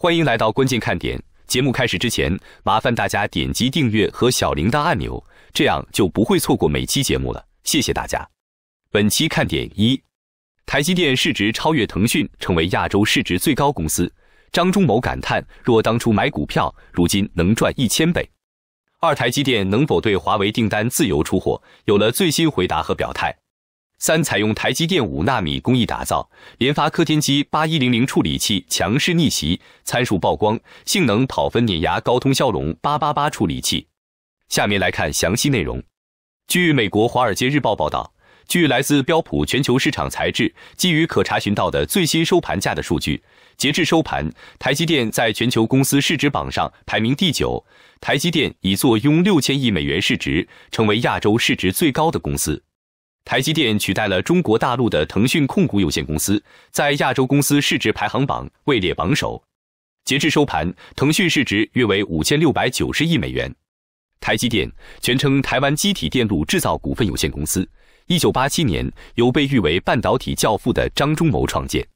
欢迎来到关键看点。节目开始之前，麻烦大家点击订阅和小铃铛按钮，这样就不会错过每期节目了。谢谢大家。本期看点一：台积电市值超越腾讯，成为亚洲市值最高公司。张忠谋感叹：若当初买股票，如今能赚一千倍。二、台积电能否对华为订单自由出货，有了最新回答和表态。三、采用台积电五纳米工艺打造，联发科天玑八一零零处理器强势逆袭，参数曝光，性能跑分碾压高通骁龙八八八处理器。下面来看详细内容。据美国《华尔街日报》报道。据来自标普全球市场材质基于可查询到的最新收盘价的数据，截至收盘，台积电在全球公司市值榜上排名第九。台积电已坐拥六千亿美元市值，成为亚洲市值最高的公司。台积电取代了中国大陆的腾讯控股有限公司，在亚洲公司市值排行榜位列榜首。截至收盘，腾讯市值约为五千六百九十亿美元。台积电全称台湾机体电路制造股份有限公司。一九八七年，由被誉为半导体教父的张忠谋创建。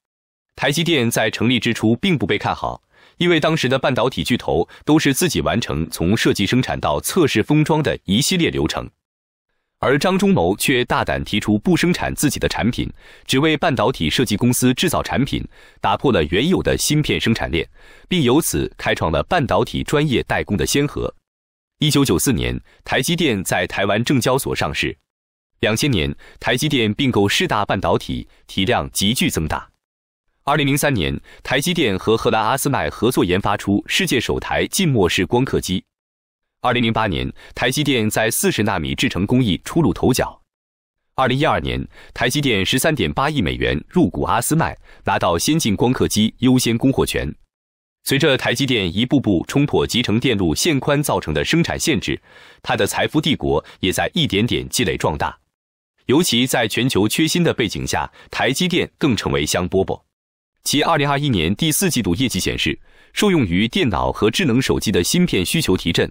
台积电在成立之初并不被看好，因为当时的半导体巨头都是自己完成从设计生产到测试封装的一系列流程，而张忠谋却大胆提出不生产自己的产品，只为半导体设计公司制造产品，打破了原有的芯片生产链，并由此开创了半导体专业代工的先河。一九九四年，台积电在台湾证交所上市。两千年，台积电并购世大半导体，体量急剧增大。二零零三年，台积电和荷兰阿斯麦合作研发出世界首台浸没式光刻机。二零零八年，台积电在四十纳米制程工艺初露头角。二零一二年，台积电十三点八亿美元入股阿斯麦，拿到先进光刻机优先供货权。随着台积电一步步冲破集成电路线宽造成的生产限制，它的财富帝国也在一点点积累壮大。尤其在全球缺芯的背景下，台积电更成为香饽饽。其二零二一年第四季度业绩显示，受用于电脑和智能手机的芯片需求提振。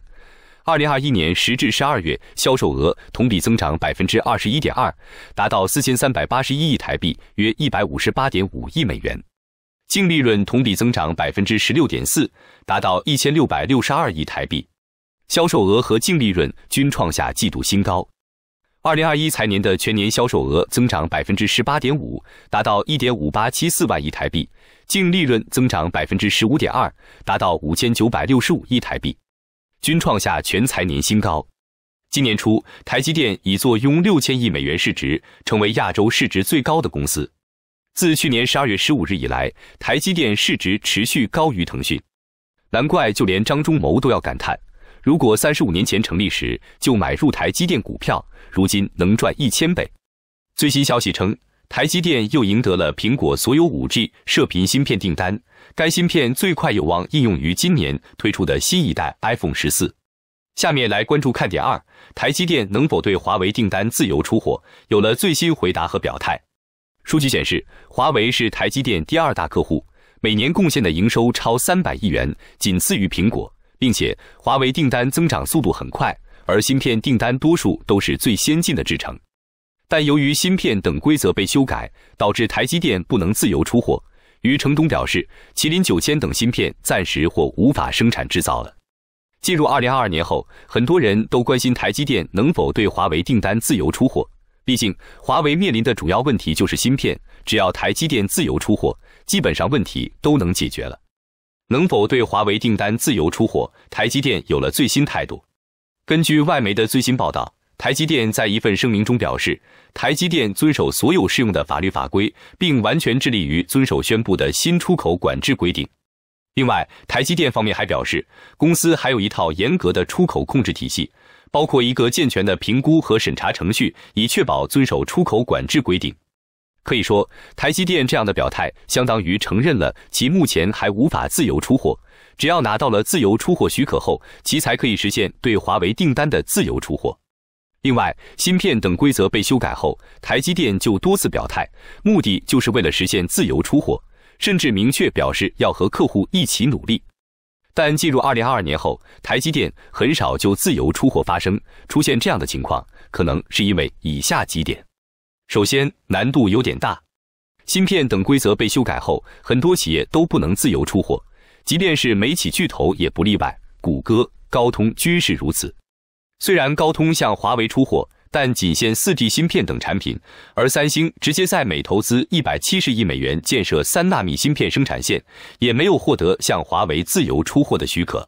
二零二一年十至十二月销售额同比增长百分之二十一点二，达到四千三百八十一亿台币，约一百五十八点五亿美元。净利润同比增长百分之十六点四，达到一千六百六十二亿台币。销售额和净利润均创下季度新高。二零二一财年的全年销售额增长百分之十八点五，达到一点五八七四万亿台币；净利润增长百分之十五点二，达到五千九百六十五亿台币，均创下全财年新高。今年初，台积电已坐拥六千亿美元市值，成为亚洲市值最高的公司。自去年十二月十五日以来，台积电市值持续高于腾讯，难怪就连张忠谋都要感叹。如果三十五年前成立时就买入台积电股票，如今能赚一千倍。最新消息称，台积电又赢得了苹果所有五 G 射频芯片订单，该芯片最快有望应用于今年推出的新一代 iPhone 十四。下面来关注看点二：台积电能否对华为订单自由出货？有了最新回答和表态。数据显示，华为是台积电第二大客户，每年贡献的营收超三百亿元，仅次于苹果。并且，华为订单增长速度很快，而芯片订单多数都是最先进的制程。但由于芯片等规则被修改，导致台积电不能自由出货。余承东表示，麒麟九千等芯片暂时或无法生产制造了。进入二零二二年后，很多人都关心台积电能否对华为订单自由出货。毕竟，华为面临的主要问题就是芯片，只要台积电自由出货，基本上问题都能解决了。能否对华为订单自由出货？台积电有了最新态度。根据外媒的最新报道，台积电在一份声明中表示，台积电遵守所有适用的法律法规，并完全致力于遵守宣布的新出口管制规定。另外，台积电方面还表示，公司还有一套严格的出口控制体系，包括一个健全的评估和审查程序，以确保遵守出口管制规定。可以说，台积电这样的表态，相当于承认了其目前还无法自由出货。只要拿到了自由出货许可后，其才可以实现对华为订单的自由出货。另外，芯片等规则被修改后，台积电就多次表态，目的就是为了实现自由出货，甚至明确表示要和客户一起努力。但进入二零二二年后，台积电很少就自由出货发生。出现这样的情况，可能是因为以下几点。首先，难度有点大，芯片等规则被修改后，很多企业都不能自由出货。即便是美企巨头也不例外，谷歌、高通均是如此。虽然高通向华为出货，但仅限四 G 芯片等产品，而三星直接在美投资一百七十亿美元建设三纳米芯片生产线，也没有获得向华为自由出货的许可。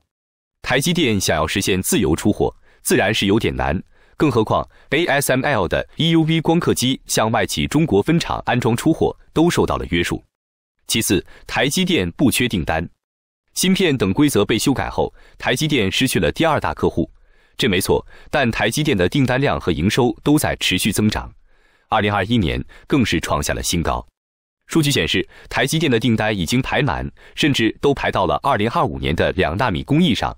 台积电想要实现自由出货，自然是有点难。更何况 ASML 的 EUV 光刻机向外企中国分厂安装出货都受到了约束。其次，台积电不缺订单，芯片等规则被修改后，台积电失去了第二大客户，这没错。但台积电的订单量和营收都在持续增长，二零二一年更是创下了新高。数据显示，台积电的订单已经排满，甚至都排到了二零二五年的两纳米工艺上。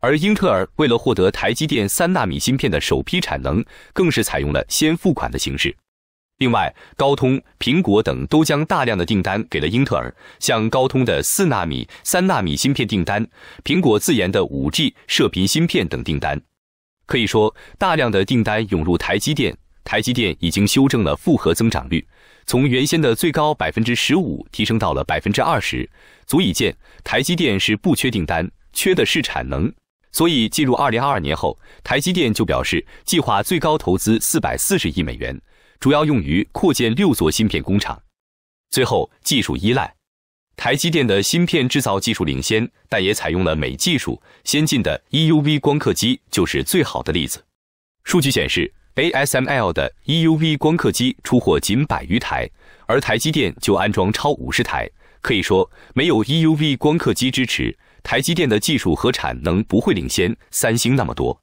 而英特尔为了获得台积电三纳米芯片的首批产能，更是采用了先付款的形式。另外，高通、苹果等都将大量的订单给了英特尔，像高通的四纳米、三纳米芯片订单，苹果自研的五 G 射频芯片等订单。可以说，大量的订单涌入台积电，台积电已经修正了复合增长率，从原先的最高百分之十五提升到了百分之二十，足以见台积电是不缺订单，缺的是产能。所以，进入二零二二年后，台积电就表示计划最高投资四百四十亿美元，主要用于扩建六座芯片工厂。最后，技术依赖，台积电的芯片制造技术领先，但也采用了美技术，先进的 EUV 光刻机就是最好的例子。数据显示，ASML 的 EUV 光刻机出货仅百余台，而台积电就安装超五十台。可以说，没有 EUV 光刻机支持。台积电的技术和产能不会领先三星那么多，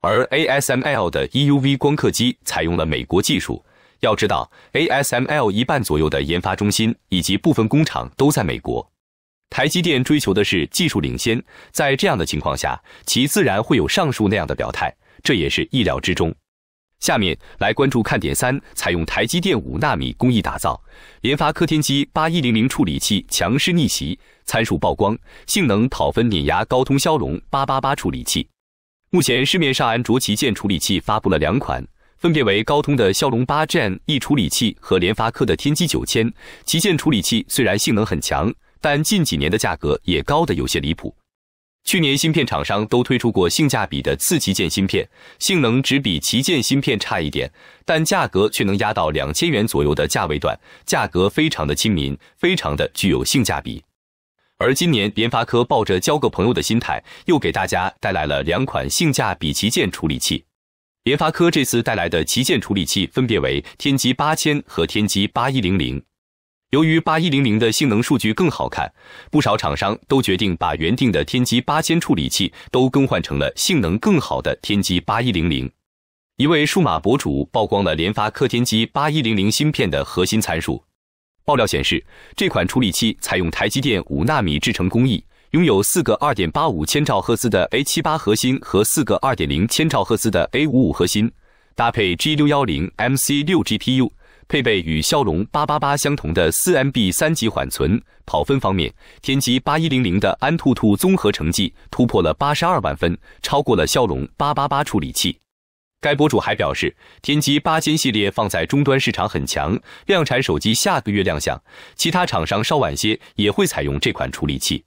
而 ASML 的 EUV 光刻机采用了美国技术。要知道，ASML 一半左右的研发中心以及部分工厂都在美国。台积电追求的是技术领先，在这样的情况下，其自然会有上述那样的表态，这也是意料之中。下面来关注看点三：采用台积电五纳米工艺打造，联发科天玑八一零零处理器强势逆袭，参数曝光，性能讨分碾压高通骁龙八八八处理器。目前市面上安卓旗舰处理器发布了两款，分别为高通的骁龙八 Gen E 处理器和联发科的天玑九千。旗舰处理器虽然性能很强，但近几年的价格也高得有些离谱。去年芯片厂商都推出过性价比的次旗舰芯片，性能只比旗舰芯片差一点，但价格却能压到两千元左右的价位段，价格非常的亲民，非常的具有性价比。而今年联发科抱着交个朋友的心态，又给大家带来了两款性价比旗舰处理器。联发科这次带来的旗舰处理器分别为天玑八千和天玑八一零零。由于八一零零的性能数据更好看，不少厂商都决定把原定的天玑八千处理器都更换成了性能更好的天玑八一零零。一位数码博主曝光了联发科天玑八一零零芯片的核心参数。爆料显示，这款处理器采用台积电五纳米制程工艺，拥有四个二点八五千兆赫兹的 A 七八核心和四个二点零千兆赫兹的 A 五五核心，搭配 G 六幺零 MC 六 GPU。配备与骁龙八八八相同的四 MB 三级缓存，跑分方面，天玑八一零零的安兔兔综合成绩突破了八十二万分，超过了骁龙八八八处理器。该博主还表示，天玑八千系列放在终端市场很强，量产手机下个月亮相，其他厂商稍晚些也会采用这款处理器。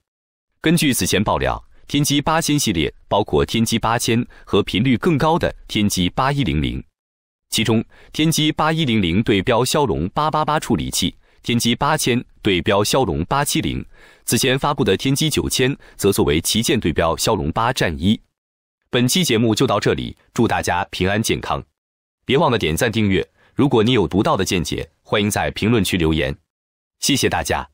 根据此前爆料，天玑八千系列包括天玑八千和频率更高的天玑八一零零。其中，天玑八一零零对标骁龙八八八处理器，天玑八千对标骁龙八七零，此前发布的天玑九千则作为旗舰对标骁龙八战一。本期节目就到这里，祝大家平安健康，别忘了点赞订阅。如果你有独到的见解，欢迎在评论区留言，谢谢大家。